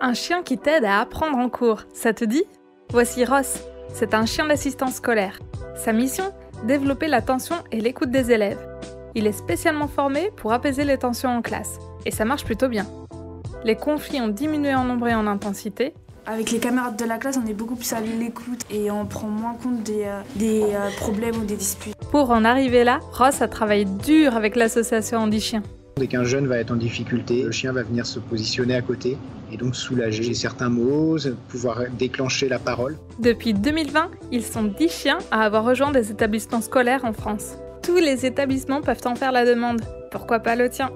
Un chien qui t'aide à apprendre en cours, ça te dit? Voici Ross. C'est un chien d'assistance scolaire. Sa mission? Développer l'attention et l'écoute des élèves. Il est spécialement formé pour apaiser les tensions en classe. Et ça marche plutôt bien. Les conflits ont diminué en nombre et en intensité. Avec les camarades de la classe, on est beaucoup plus à l'écoute et on prend moins compte des, euh, des euh, problèmes ou des disputes. Pour en arriver là, Ross a travaillé dur avec l'association Andy Chien. Dès qu'un jeune va être en difficulté, le chien va venir se positionner à côté et donc soulager certains mots, pouvoir déclencher la parole. Depuis 2020, ils sont 10 chiens à avoir rejoint des établissements scolaires en France. Tous les établissements peuvent en faire la demande. Pourquoi pas le tien?